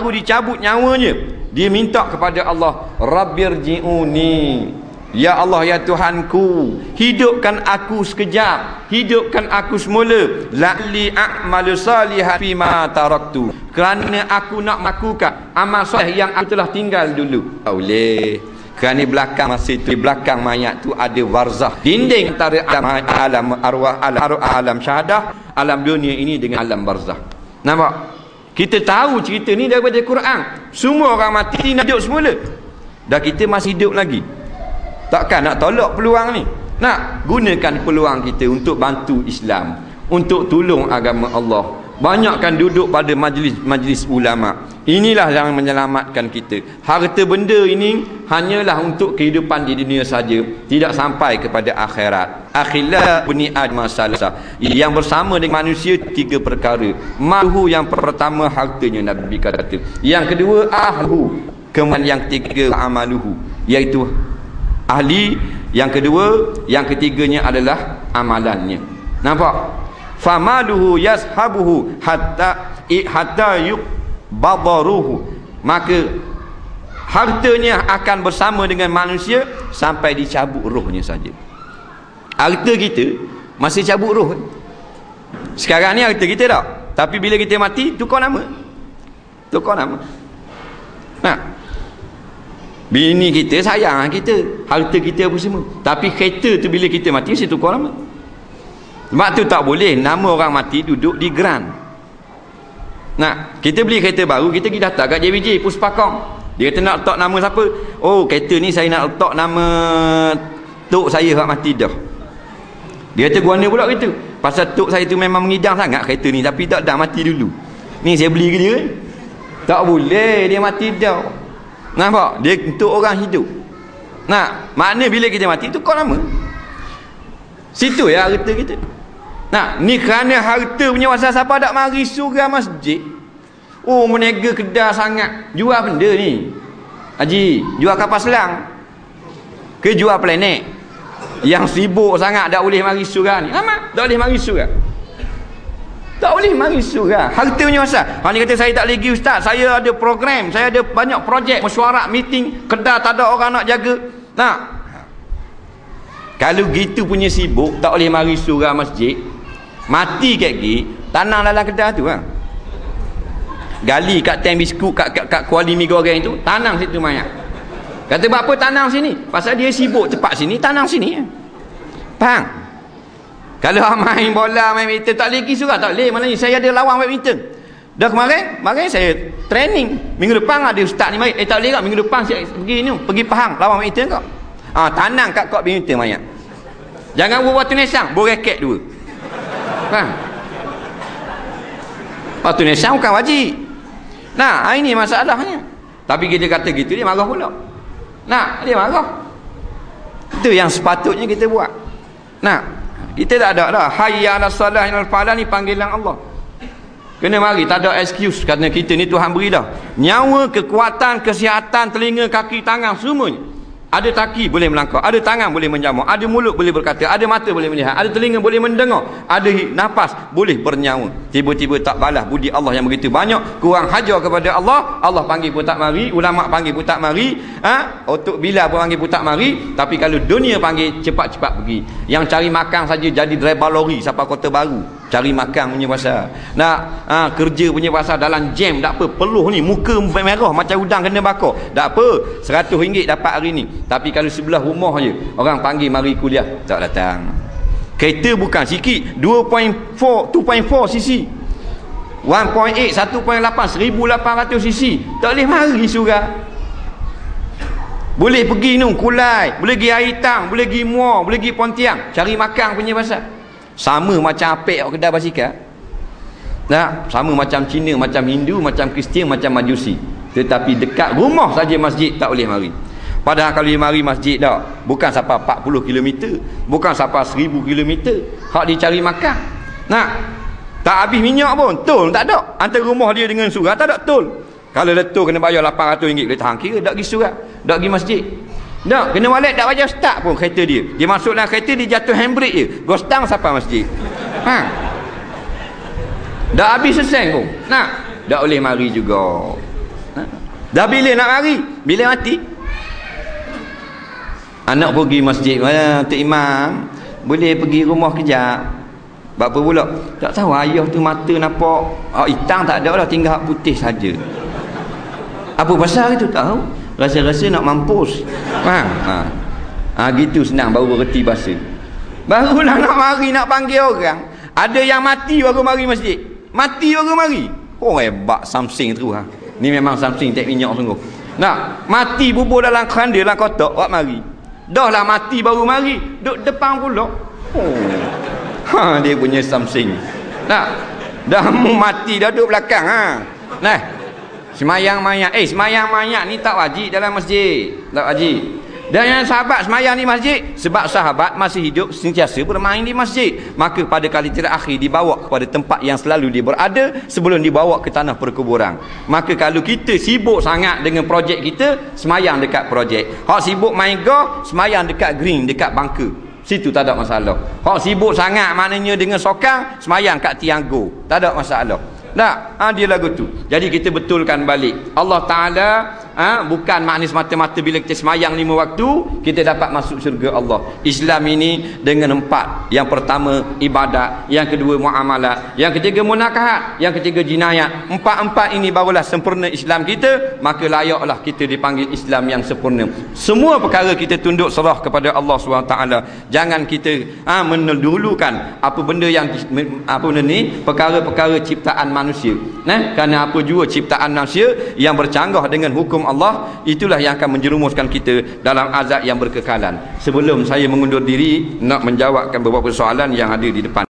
baru dicabut nyawanya. Dia minta kepada Allah Rabbirji'uni Ya Allah ya Tuhanku hidupkan aku sekejap hidupkan aku semula. La'li a'malu salihan fima taraktu. Kerana aku nak melakukan amal soleh yang aku telah tinggal dulu. Boleh. Kerana belakang masa itu di belakang mayat tu ada warzah dinding antara alam, alam arwah alam, alam syahadah alam dunia ini dengan alam barzah nampak kita tahu cerita ni daripada Quran. Semua orang mati nak hidup semula. Dan kita masih hidup lagi. Takkan nak tolak peluang ni? Nak gunakan peluang kita untuk bantu Islam, untuk tolong agama Allah. Banyakkan duduk pada majlis-majlis ulama. Inilah yang menyelamatkan kita. Harta benda ini hanyalah untuk kehidupan di dunia saja, tidak sampai kepada akhirat. Akhirlah bani Adam masalah. Yang bersama dengan manusia tiga perkara. Mahu yang pertama hartanya Nabi kata. Yang kedua ahlu. Kemudian yang ketiga amaluhu, iaitu ahli. Yang kedua, yang ketiganya adalah amalannya. Nampak? Famaluhu yashabuhu hatta hatta badaruhu. Maka hartanya akan bersama dengan manusia sampai dicabut rohnya saja. Harta kita masih cabut roh. Sekarang ni harta kita tak. Tapi bila kita mati tukar nama. Tukar nama. Nah bini kita sayang kita. Harta kita apa semua. Tapi kereta tu bila kita mati mesti tukar nama. Sebab tu tak boleh nama orang mati duduk di grant Nah, kita beli kereta baru, kita pergi datang kat JBJ Puspakong. Dia kata nak letak nama siapa? Oh, kereta ni saya nak letak nama tok saya hak mati dah. Dia kata guna pula kereta. Pasal tok saya tu memang mengidang sangat kereta ni tapi tak dah mati dulu. Ni saya beli ke dia? Tak boleh, dia mati dah. Nampak? Dia untuk orang hidup. Nah, makna bila kita mati tu kau nama. Situ ya harta kita. Nah, ni kerana harta punya pasal siapa tak mari surga masjid. Oh, menega kedah sangat. Jual benda ni. Haji, jual kapal selang. Ke jual planet. Yang sibuk sangat tak boleh mari surga ni. Lama, tak boleh mari surga. Tak boleh mari surga. Harta punya pasal. Ha ni kata saya tak lagi ustaz. Saya ada program, saya ada banyak projek, mesyuarat, meeting, kedah tak ada orang nak jaga. Nah. Kalau gitu punya sibuk tak boleh mari surga masjid, mati kat gi tanang dalam kedah tu ha? gali kat tank biskut kat, kat, kat kuali mi goreng tu tanang situ mayat kata apa tanang sini. Pasal dia sibuk cepat sini tanang sini ha? faham? Kalau main bola main badminton tak lagi surah tak boleh. Mana saya ada lawan badminton. Dah kemarin kemarin saya training. Minggu depan ada ustaz ni eh tak boleh tak minggu depan saya pergi ni pergi Pahang lawan badminton kau ha, tanang kat kok badminton mayat jangan buat waktu nesang buat raket dua Faham? Waktu ni syam bukan wajib. Nah, ini masalahnya. Tapi kita kata gitu dia marah pula. Nah, dia marah. Itu yang sepatutnya kita buat. Nah, kita tak ada dah. Hayya ala salah al falah ni panggilan Allah. Kena mari tak ada excuse kerana kita ni Tuhan beri dah. Nyawa, kekuatan, kesihatan, telinga, kaki, tangan semuanya. Ada kaki boleh melangkah, ada tangan boleh menjamuk, ada mulut boleh berkata, ada mata boleh melihat, ada telinga boleh mendengar, ada nafas boleh bernyawa. Tiba-tiba tak balas budi Allah yang begitu banyak, kurang hajar kepada Allah, Allah panggil pun tak mari, ulama panggil pun tak mari, ha? Otok bila pun panggil pun tak mari, tapi kalau dunia panggil cepat-cepat pergi. Yang cari makan saja jadi driver lori sampai kota baru cari makan punya pasal nak ha, kerja punya pasal dalam jam tak apa. Peluh ni muka merah macam udang kena bakar. Tak apa seratus ringgit dapat hari ni. Tapi kalau sebelah rumah je orang panggil mari kuliah. Tak datang. Kereta bukan sikit. 2.4 2.4 cc. 1.8 1.8 1800 cc. Tak boleh mari surah. Boleh pergi ni kulai boleh pergi air tang boleh pergi muar boleh pergi pontiang cari makan punya pasal sama macam apek kat kedai basikal. Nah sama macam Cina macam Hindu macam Kristian macam Majusi. Tetapi dekat rumah saja masjid tak boleh mari. Padahal kalau dia mari masjid tak bukan sampai 40 km bukan sampai 1000 km hak dia cari makan. Nah tak habis minyak pun tol tak ada. Antara rumah dia dengan surah tak ada tol. Kalau letup kena bayar 800 ringgit dia tahan kira tak pergi surah tak pergi masjid tak, kena wallet tak wajah start pun kereta dia. Dia masuk dalam kereta dia jatuh handbrake je. Gostang sampai masjid. Ha. Dah habis seseng pun. Nak? Tak boleh mari juga. Ha? Dah bila nak mari? Bila mati? Anak pergi masjid, mana Tok Imam? Boleh pergi rumah kejap. Buat apa pula? Tak tahu ayah tu mata nampak oh, hitam tak ada lah tinggal putih saja. Apa pasal itu tahu? Rasa-rasa nak mampus. Ha. Ha. ha gitu senang baru berhenti bahasa. Barulah nak mari nak panggil orang. Ada yang mati baru mari masjid. Mati baru mari. Oh hebat something tu ha. Ni memang something tek minyak sungguh. Nak mati bubur dalam keranda dalam kotak buat mari. Dah lah mati baru mari. Duk depan pula. Oh. Ha dia punya something. Nak dah mu mati dah duduk belakang ha. Nah. Semayang mayat. Eh semayang mayat ni tak wajib dalam masjid. Tak wajib. Dan yang sahabat semayang di masjid sebab sahabat masih hidup sentiasa bermain di masjid. Maka pada kali terakhir dibawa kepada tempat yang selalu dia berada sebelum dibawa ke tanah perkuburan. Maka kalau kita sibuk sangat dengan projek kita, semayang dekat projek. Hak sibuk main golf, semayang dekat green, dekat bunker. Situ tak ada masalah. Hak sibuk sangat maknanya dengan sokang, semayang kat tiang go. Tak ada masalah. Tak, ha, dia lagu tu. Jadi kita betulkan balik. Allah Ta'ala ha, bukan makna semata-mata bila kita semayang lima waktu kita dapat masuk syurga Allah. Islam ini dengan empat. Yang pertama ibadat. Yang kedua muamalah. Yang ketiga munakahat. Yang ketiga jinayat. Empat-empat ini barulah sempurna Islam kita maka layaklah kita dipanggil Islam yang sempurna. Semua perkara kita tunduk serah kepada Allah SWT jangan kita ha, menedulukan apa benda yang apa benda ni perkara-perkara ciptaan manusia nah, kerana apa juga ciptaan manusia yang bercanggah dengan hukum Allah itulah yang akan menjerumuskan kita dalam azab yang berkekalan. Sebelum saya mengundur diri nak menjawabkan beberapa soalan yang ada di depan